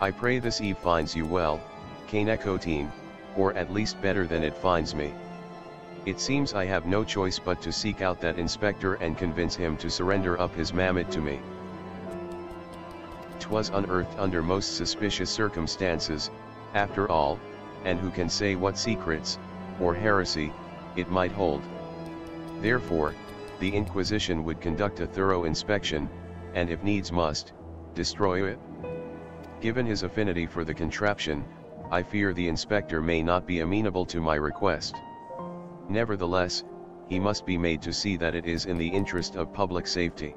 I pray this eve finds you well, Kaneko team, or at least better than it finds me. It seems I have no choice but to seek out that inspector and convince him to surrender up his mammoth to me. 'Twas unearthed under most suspicious circumstances, after all, and who can say what secrets, or heresy, it might hold. Therefore, the Inquisition would conduct a thorough inspection, and if needs must, destroy it. Given his affinity for the contraption, I fear the inspector may not be amenable to my request. Nevertheless, he must be made to see that it is in the interest of public safety.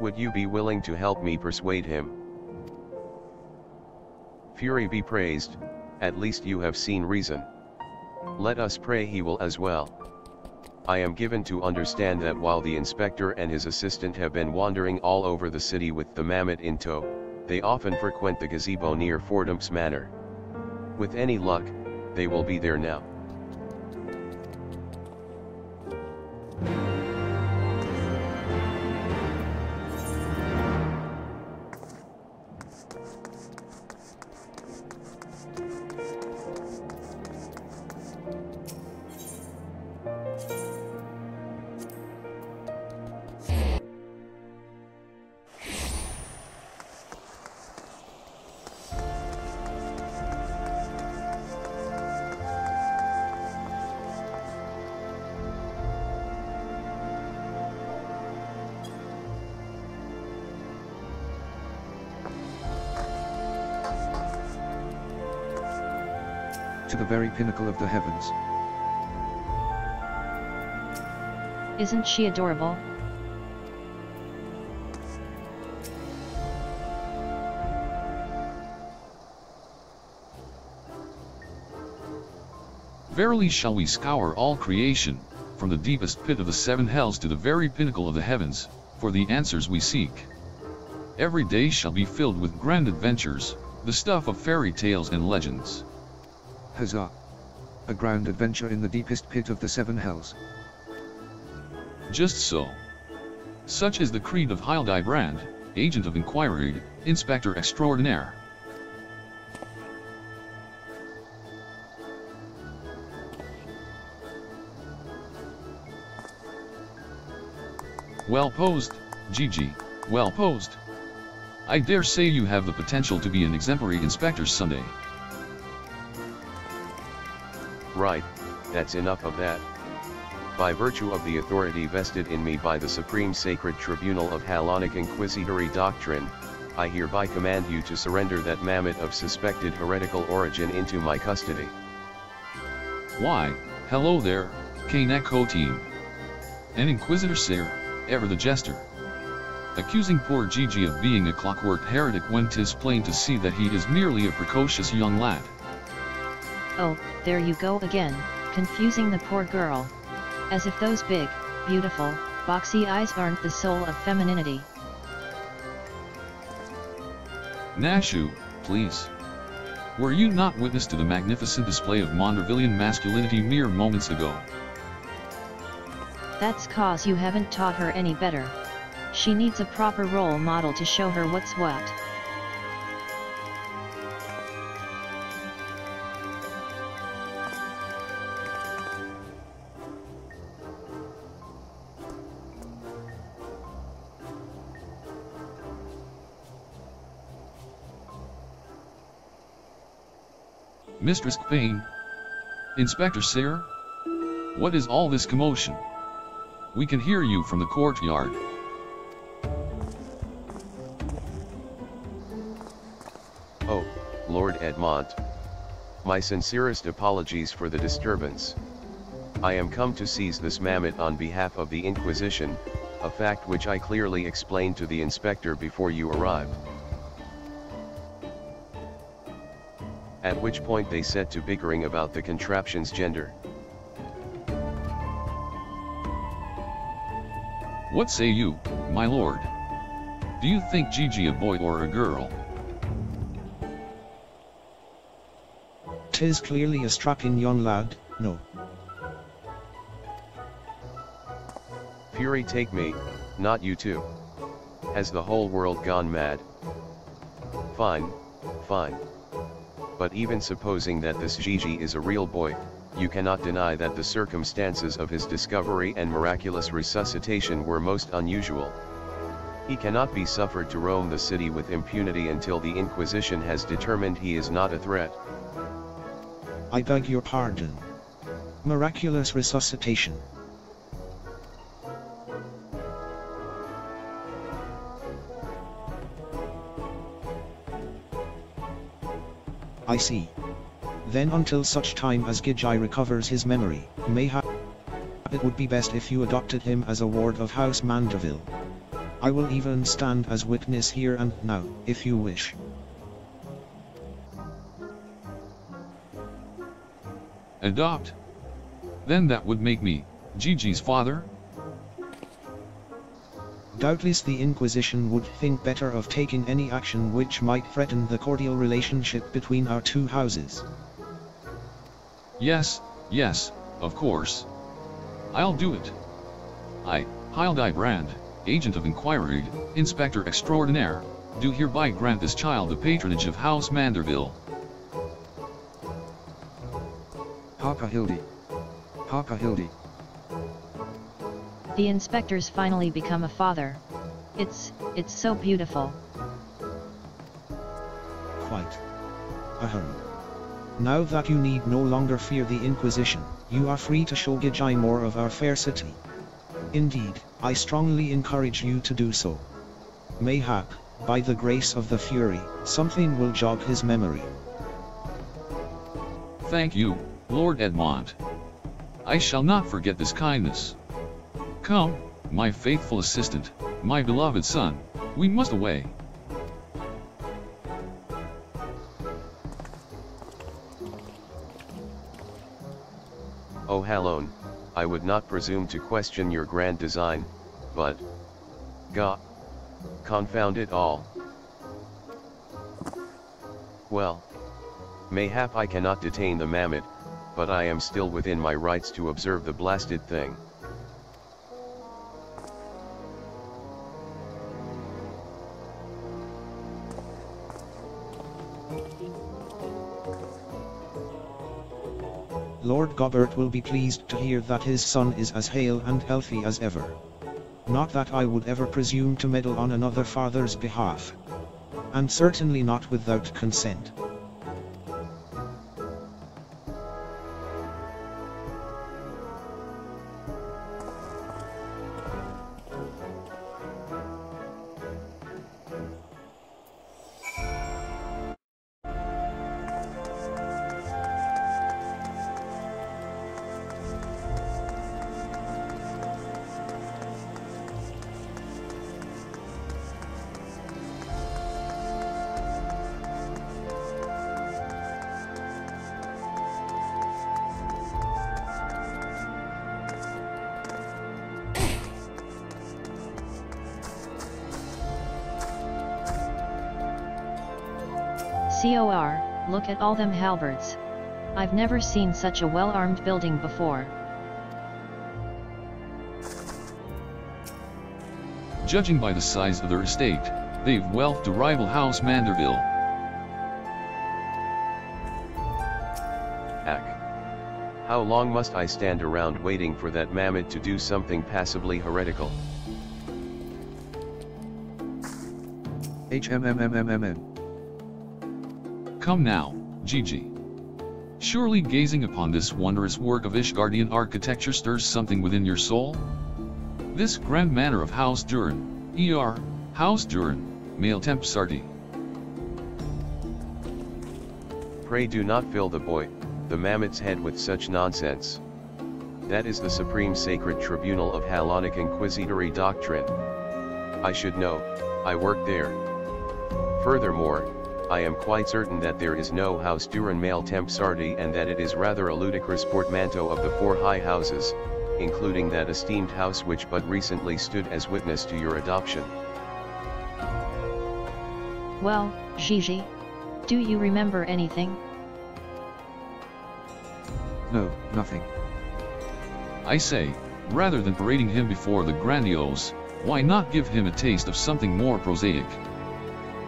Would you be willing to help me persuade him? Fury be praised, at least you have seen reason. Let us pray he will as well. I am given to understand that while the inspector and his assistant have been wandering all over the city with the mammoth in tow, they often frequent the gazebo near Fortemps Manor. With any luck, they will be there now. To the very pinnacle of the heavens. Isn't she adorable? Verily shall we scour all creation, from the deepest pit of the seven hells to the very pinnacle of the heavens, for the answers we seek. Every day shall be filled with grand adventures, the stuff of fairy tales and legends. Huzzah! A grand adventure in the deepest pit of the seven hells. Just so. Such is the creed of Hildibrand, agent of inquiry, inspector extraordinaire. Well posed, Gigi, well posed. I dare say you have the potential to be an exemplary inspector someday. Right, that's enough of that. By virtue of the authority vested in me by the Supreme Sacred Tribunal of Halonic Inquisitory Doctrine, I hereby command you to surrender that mammoth of suspected heretical origin into my custody. Why, hello there, Kaneko team. An Inquisitor sir, ever the jester. Accusing poor Gigi of being a clockwork heretic when 'tis plain to see that he is merely a precocious young lad. Oh, there you go again, confusing the poor girl. As if those big, beautiful, boxy eyes aren't the soul of femininity. Nashu, please. Were you not witness to the magnificent display of Mandervillian masculinity mere moments ago? That's cause you haven't taught her any better. She needs a proper role model to show her what's what. Mistress Payne? Inspector Sir? What is all this commotion? We can hear you from the courtyard. Oh, Lord Edmont. My sincerest apologies for the disturbance. I am come to seize this mammoth on behalf of the Inquisition, a fact which I clearly explained to the inspector before you arrived. At which point they set to bickering about the contraption's gender. What say you, my lord? Do you think Gigi a boy or a girl? Tis clearly a strapping young lad, no. Fury take me, not you too. Has the whole world gone mad? Fine, fine. But even supposing that this Gigi is a real boy, you cannot deny that the circumstances of his discovery and miraculous resuscitation were most unusual. He cannot be suffered to roam the city with impunity until the Inquisition has determined he is not a threat. I beg your pardon. Miraculous resuscitation. I see. Then until such time as Gigi recovers his memory, mayhap it would be best if you adopted him as a ward of House Manderville. I will even stand as witness here and now, if you wish. Adopt? Then that would make me, Gigi's father? Doubtless the Inquisition would think better of taking any action which might threaten the cordial relationship between our two houses. Yes, yes, of course. I'll do it. I, Hildibrand, Agent of Inquiry, Inspector Extraordinaire, do hereby grant this child the patronage of House Manderville. Harper Hildy. Harper Hildy. The inspector's finally become a father. It's, it's so beautiful. Quite. Ahem. Now that you need no longer fear the Inquisition, you are free to show Gigi more of our fair city. Indeed, I strongly encourage you to do so. Mayhap, by the grace of the Fury, something will jog his memory. Thank you, Lord Edmont. I shall not forget this kindness. Come, my faithful assistant, my beloved son, we must away. Oh Halone, I would not presume to question your grand design, but... Gah! Confound it all. Well. Mayhap I cannot detain the mammoth, but I am still within my rights to observe the blasted thing. Lord Godbert will be pleased to hear that his son is as hale and healthy as ever. Not that I would ever presume to meddle on another father's behalf. And certainly not without consent. COR, look at all them halberds. I've never seen such a well-armed building before. Judging by the size of their estate, they've wealth to rival House Manderville. Ack. How long must I stand around waiting for that mammoth to do something passably heretical? HMMMMMN. Come now, Gigi. Surely gazing upon this wondrous work of Ishgardian architecture stirs something within your soul? This grand manor of House Duran, ER, House Duran, Male Temp Sarti. Pray do not fill the boy, the mammoth's head with such nonsense. That is the supreme sacred tribunal of Halonic Inquisitory doctrine. I should know, I work there. Furthermore, I am quite certain that there is no house Duran male temp sardi and that it is rather a ludicrous portmanteau of the four high houses, including that esteemed house which but recently stood as witness to your adoption. Well, Gigi? Do you remember anything? No, nothing. I say, rather than parading him before the grandiose, why not give him a taste of something more prosaic?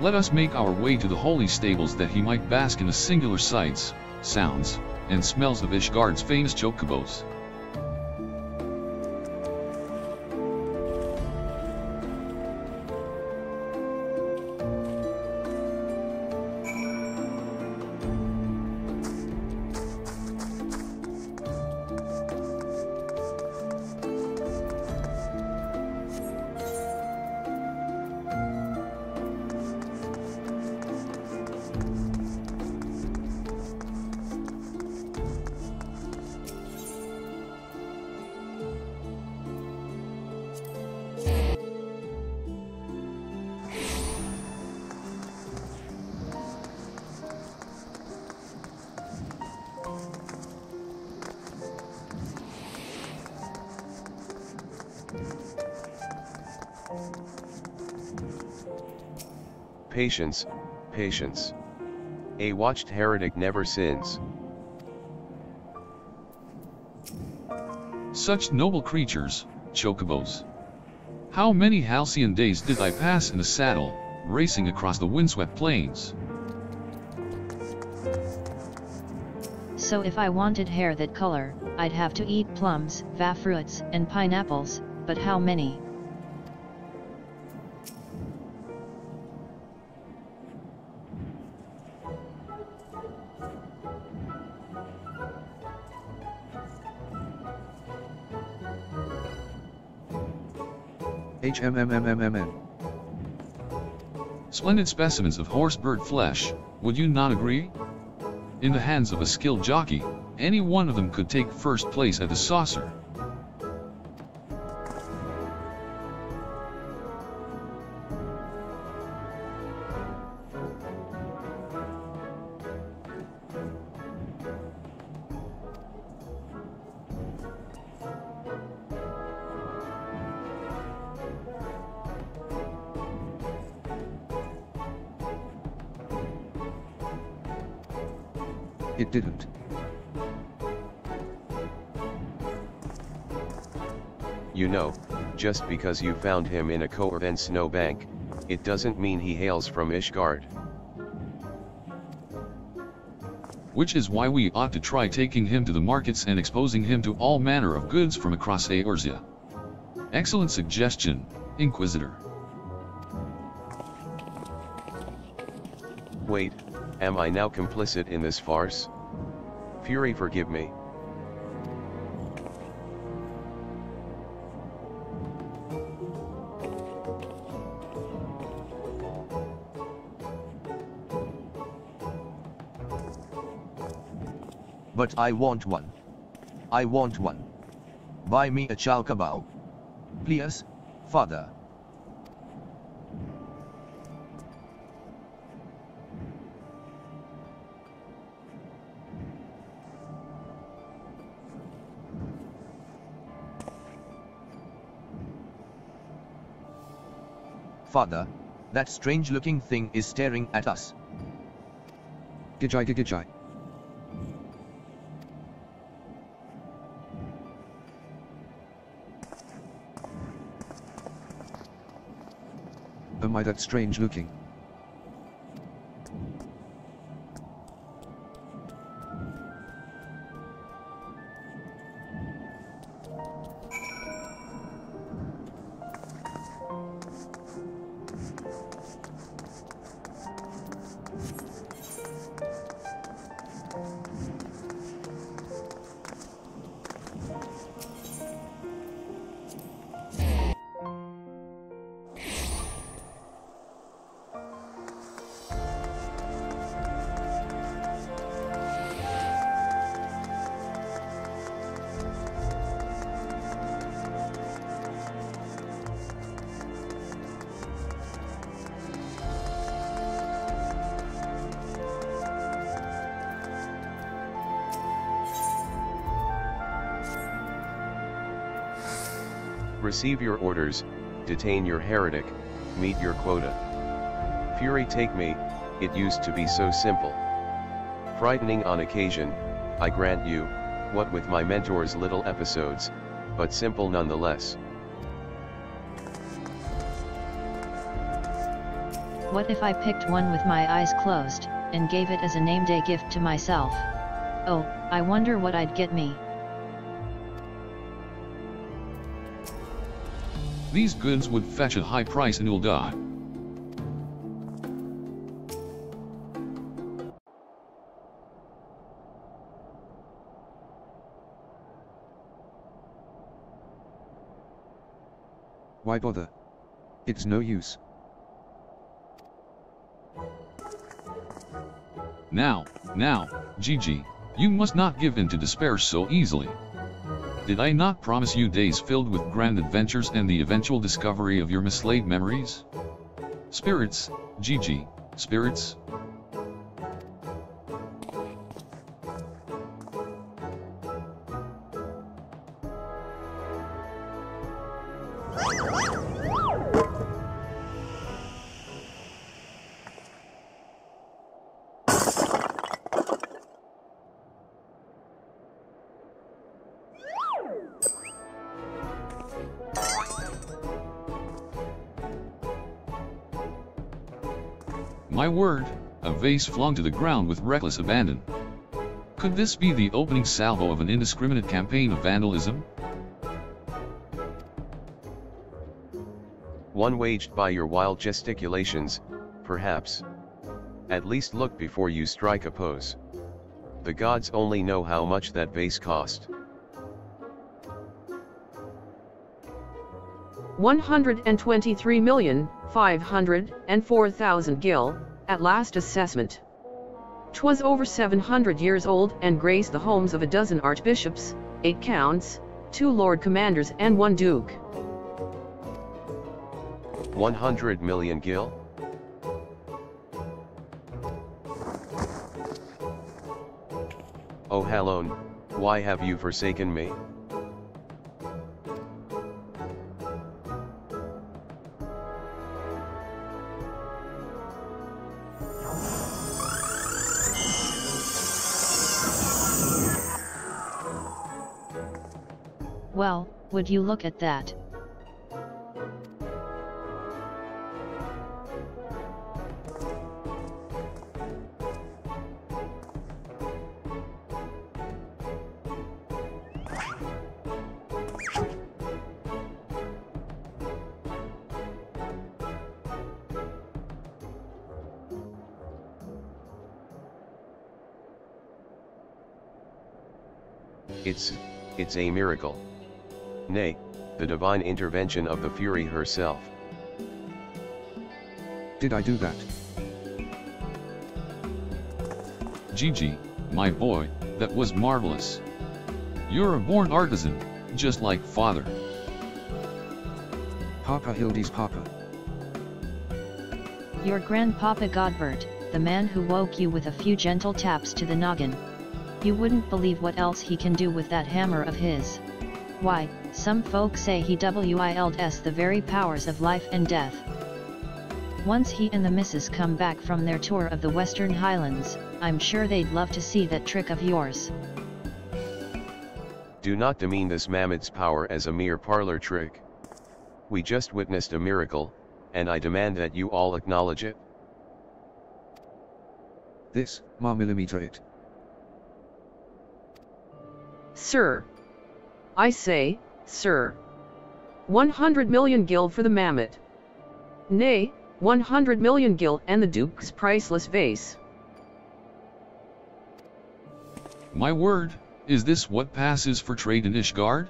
Let us make our way to the holy stables that he might bask in the singular sights, sounds, and smells of Ishgard's famous chocobos. Patience, patience. A watched heretic never sins. Such noble creatures, chocobos. How many halcyon days did I pass in the saddle, racing across the windswept plains? So if I wanted hair that color, I'd have to eat plums, va fruits, and pineapples, but how many? HMMMMMN. Splendid specimens of horse bird flesh, would you not agree? In the hands of a skilled jockey, any one of them could take first place at the saucer. Just because you found him in a Coerthan snowbank, it doesn't mean he hails from Ishgard. Which is why we ought to try taking him to the markets and exposing him to all manner of goods from across Eorzea. Excellent suggestion, Inquisitor. Wait, am I now complicit in this farce? Fury forgive me. But I want one. I want one. Buy me a chalcabao. Please, father. Father, that strange-looking thing is staring at us. Gijai Gigijai. Am I that strange looking? Receive your orders, detain your heretic, meet your quota. Fury take me, it used to be so simple. Frightening on occasion, I grant you, what with my mentor's little episodes, but simple nonetheless. What if I picked one with my eyes closed, and gave it as a name day gift to myself? Oh, I wonder what I'd get me. These goods would fetch a high price in Ul'dah. Why bother? It's no use. Now, now, Gigi, you must not give in to despair so easily. Did I not promise you days filled with grand adventures and the eventual discovery of your mislaid memories? Spirits, Gigi, spirits? My word, a vase flung to the ground with reckless abandon. Could this be the opening salvo of an indiscriminate campaign of vandalism? One waged by your wild gesticulations, perhaps. At least look before you strike a pose. The gods only know how much that vase cost. 123,504,000 gil, at last assessment. 'Twas over 700 years old and graced the homes of a dozen archbishops, eight counts, two lord commanders and one duke. 100 million gil? Oh Halone, why have you forsaken me? Well, would you look at that? It's, it's a miracle. Nay, the divine intervention of the Fury herself. Did I do that? Gigi, my boy, that was marvelous. You're a born artisan, just like father. Papa Hildy's Papa. Your grandpapa Godbert, the man who woke you with a few gentle taps to the noggin. You wouldn't believe what else he can do with that hammer of his. Why, some folk say he wields the very powers of life and death. Once he and the missus come back from their tour of the Western Highlands, I'm sure they'd love to see that trick of yours. Do not demean this mammoth's power as a mere parlor trick. We just witnessed a miracle, and I demand that you all acknowledge it. This, ma millimeter it. Sir. I say, sir. 100 million gil for the mammoth. Nay, 100 million gil and the Duke's priceless vase. My word, is this what passes for trade in Ishgard?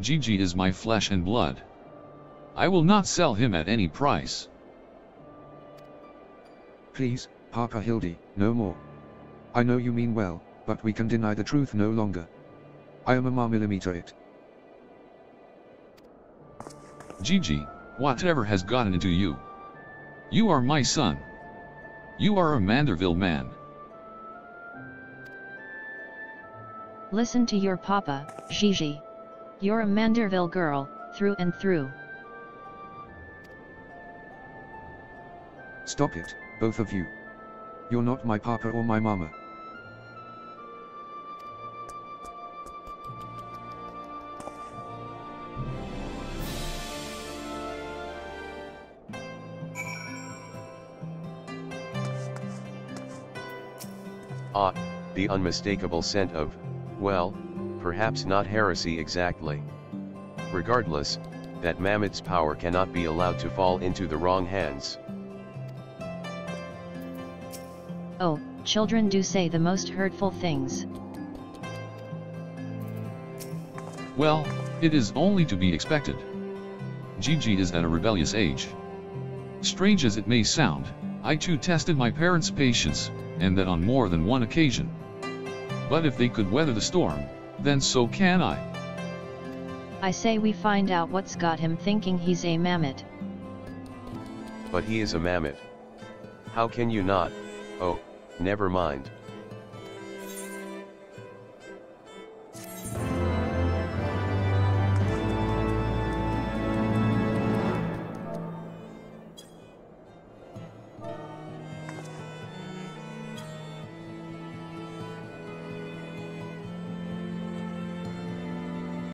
Gigi is my flesh and blood. I will not sell him at any price. Please, Papa Hildy, no more. I know you mean well, but we can deny the truth no longer. I am a ma millimeter it. Gigi, whatever has gotten into you? You are my son. You are a Manderville man. Listen to your papa, Gigi. You're a Manderville girl, through and through. Stop it, both of you. You're not my papa or my mama. Ah, the unmistakable scent of, well, perhaps not heresy exactly. Regardless, that mammet's power cannot be allowed to fall into the wrong hands. Oh, children do say the most hurtful things. Well, it is only to be expected. Gigi is at a rebellious age. Strange as it may sound, I too tested my parents' patience, and that on more than one occasion. But if they could weather the storm, then so can I. I say we find out what's got him thinking he's a mammoth. But he is a mammoth. How can you not? Oh, never mind.